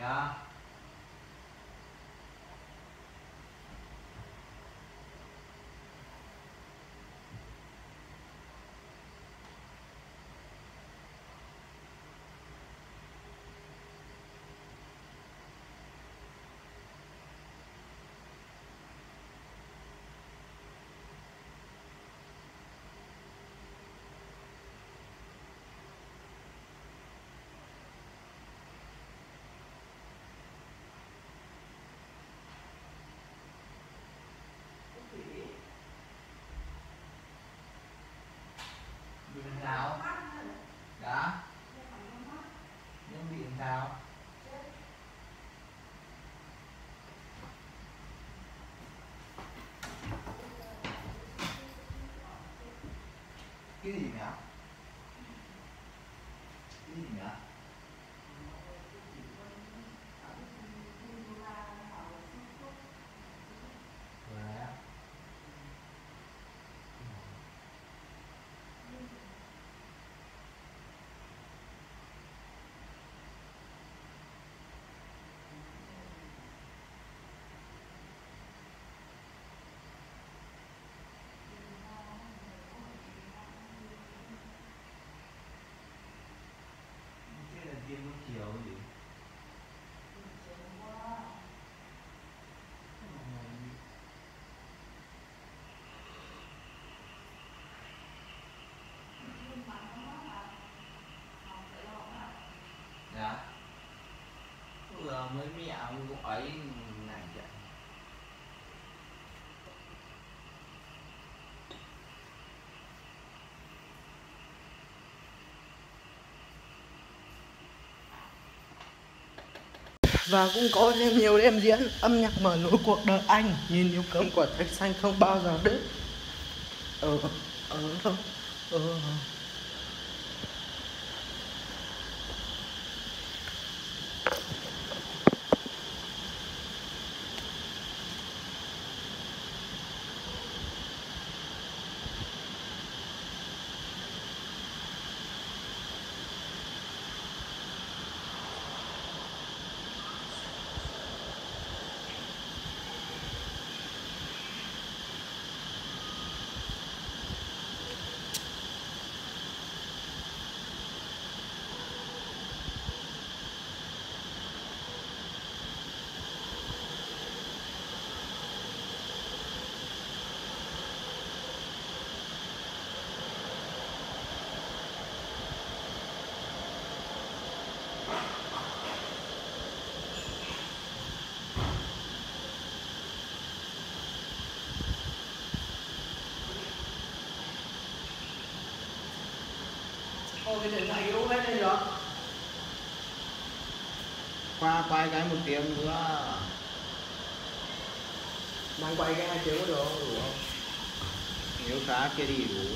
dạ now. Thế nó tiêm chiều gì? Dạ Vừa mới mẹ gọi và cũng có thêm nhiều đêm diễn âm nhạc mở lối cuộc đời anh. Nhìn yêu cấm quả thạch xanh không bao giờ đứt ở ờ ờ ờ. ờ. Quay cái một tiếng nữa Đang quay cái hai tiếng có được không? Nếu khá kia đi đủ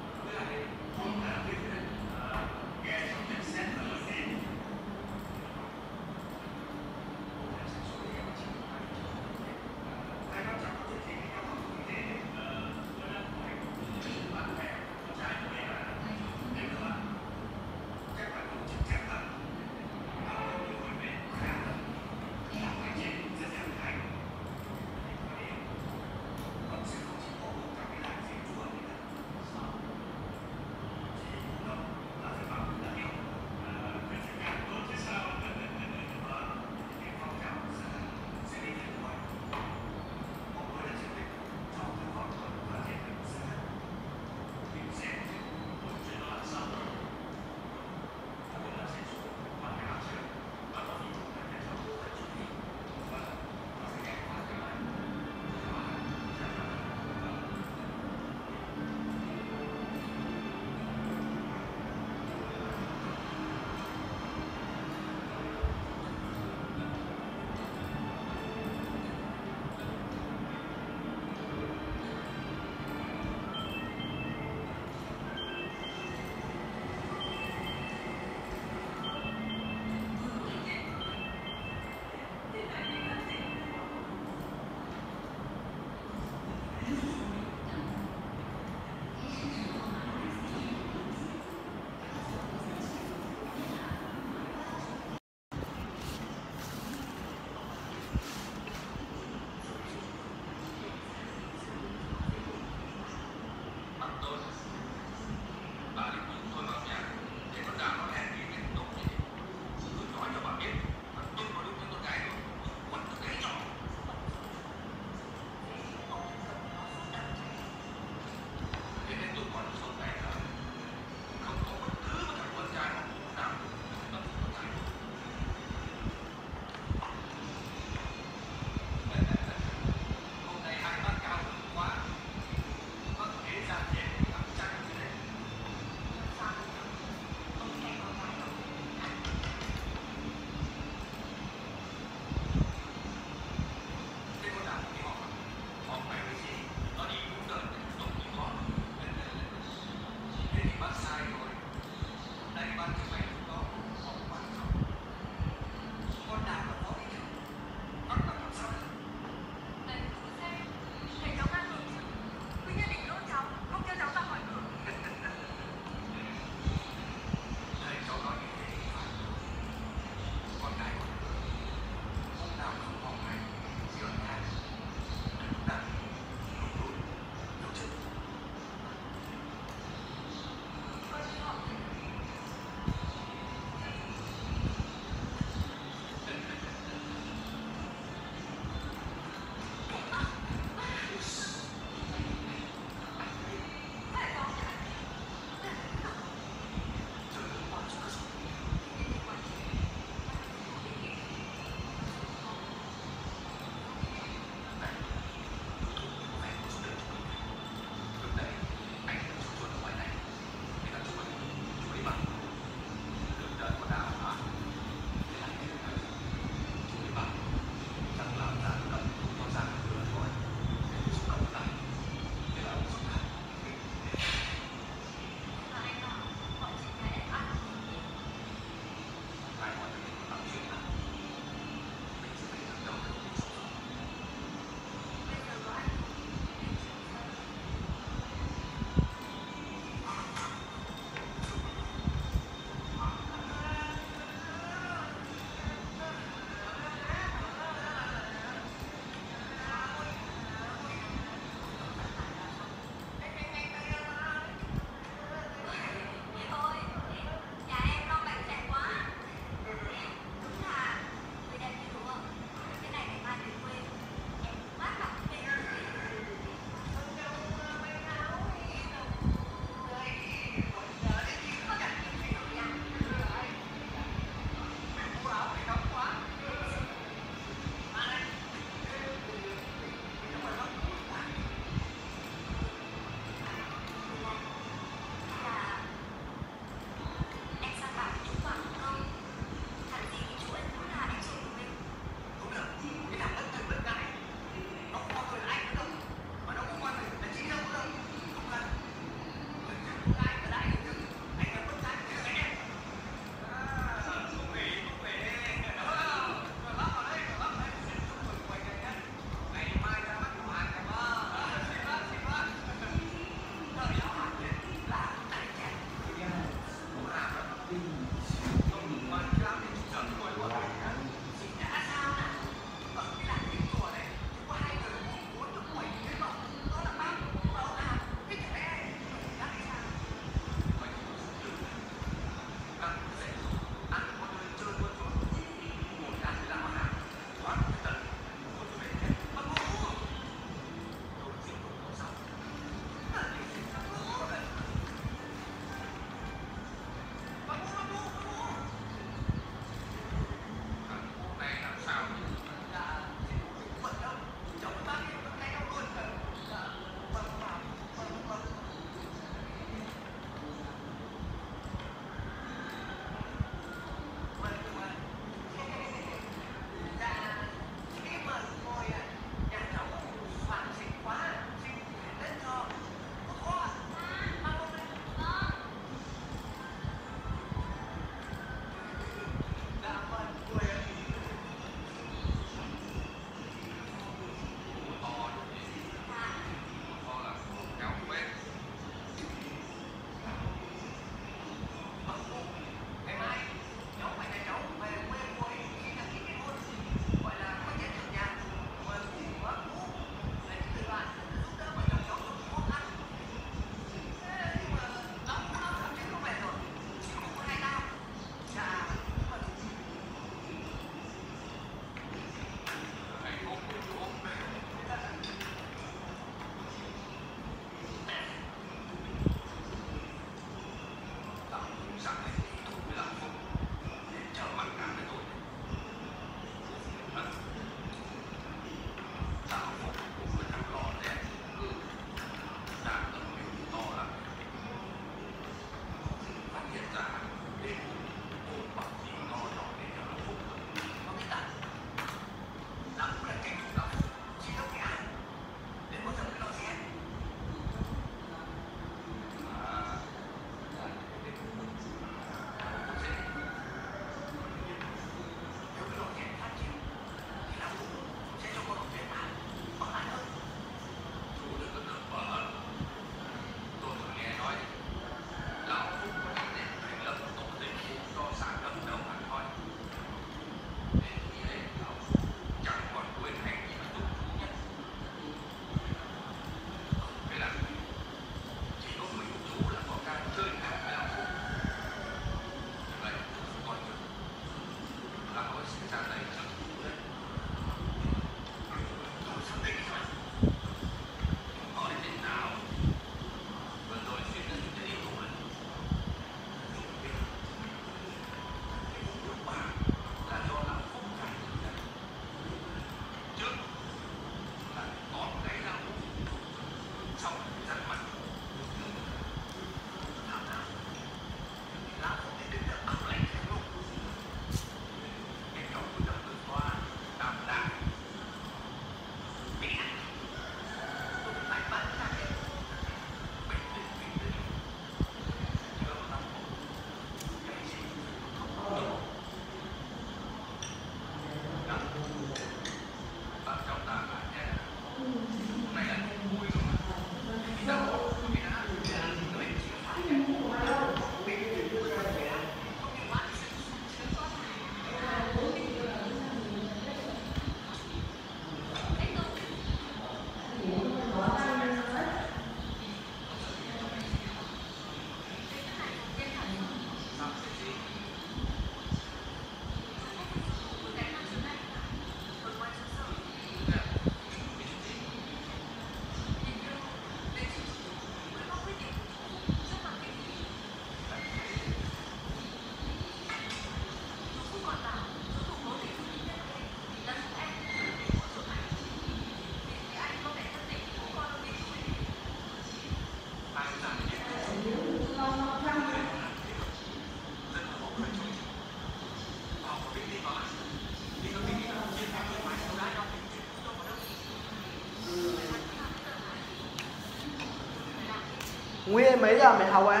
Nguyên mấy giờ mày học em?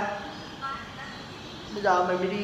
Bây giờ mày mới đi.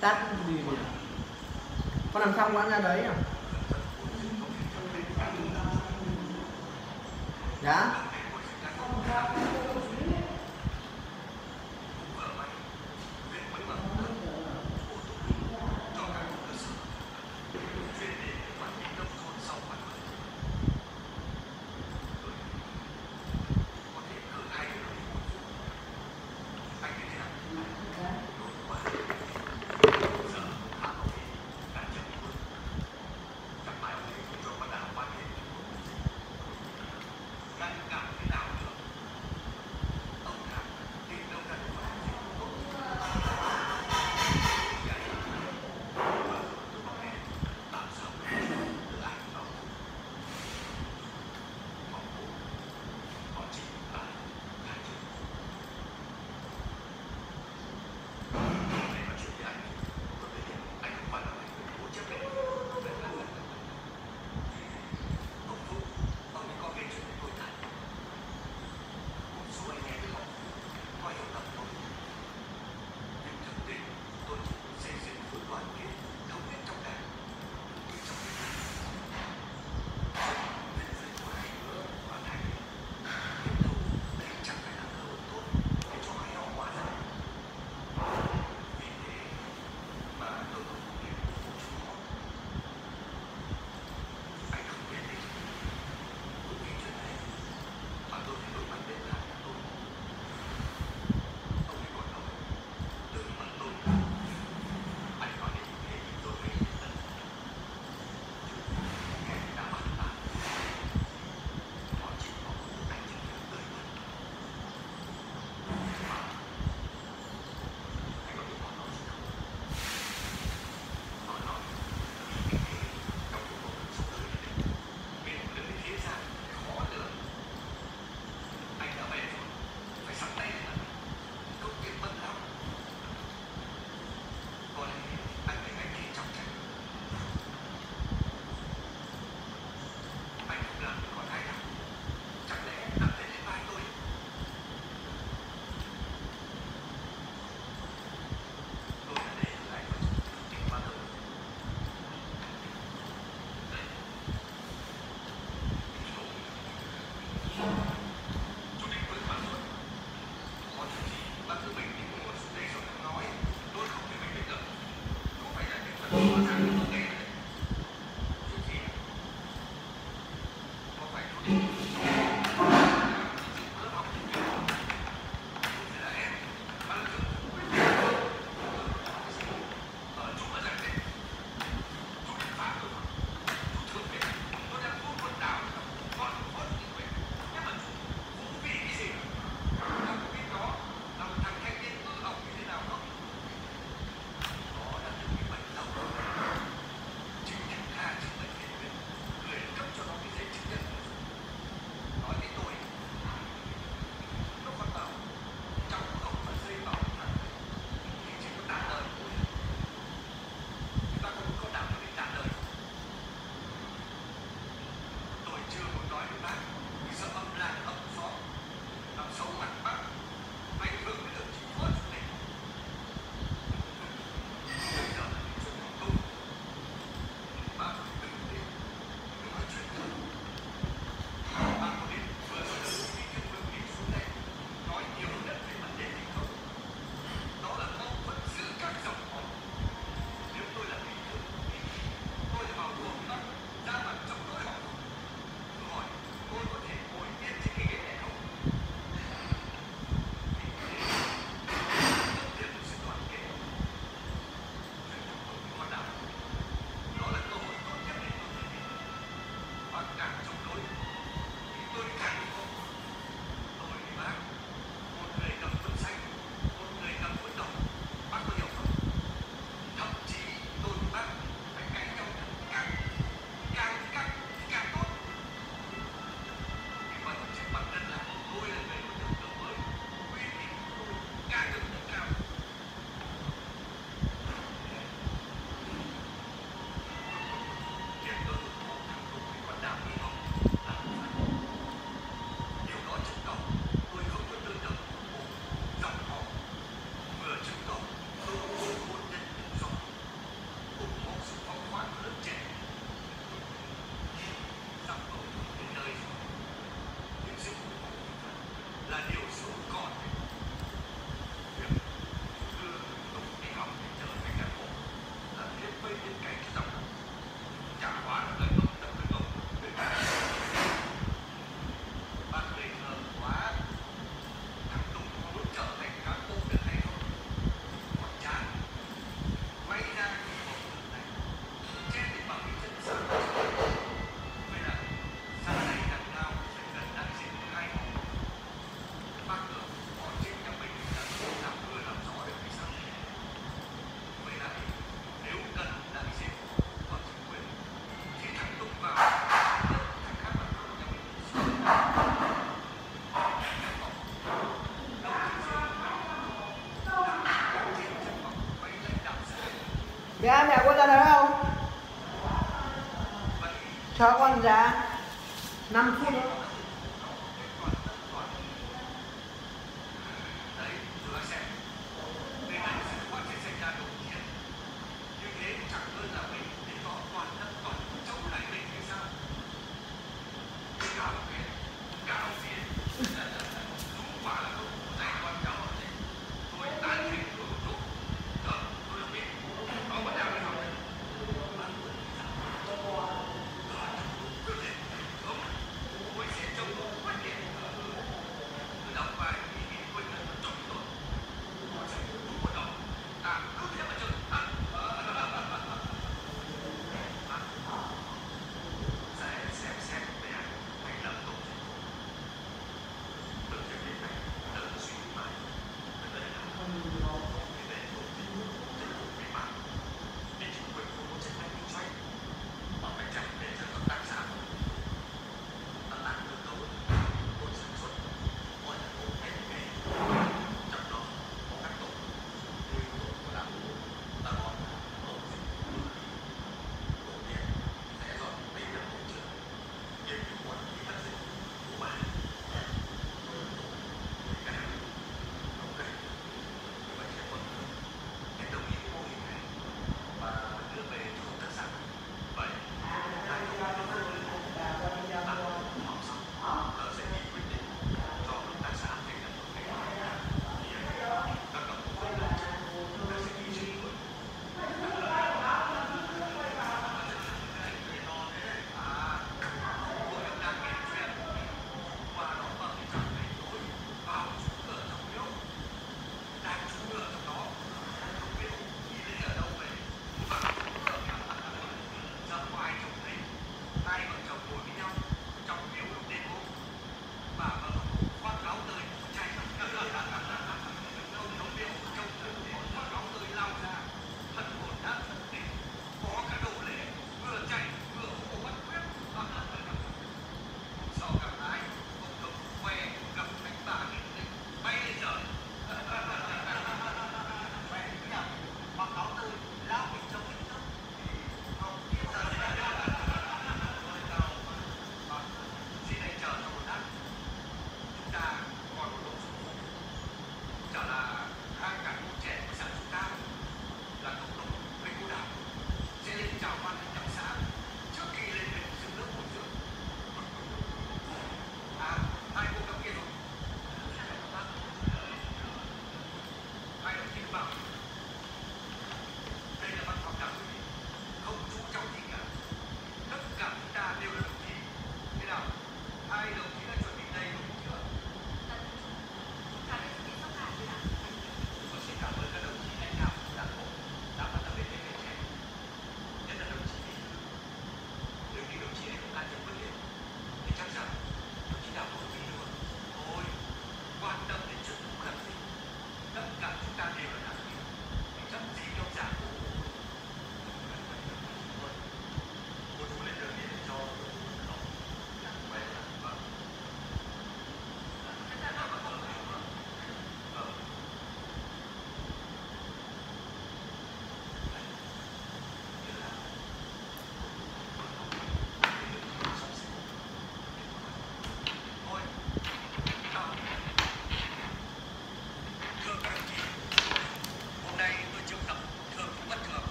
Tắt gì nhỉ? Con làm xong bán ra đấy à?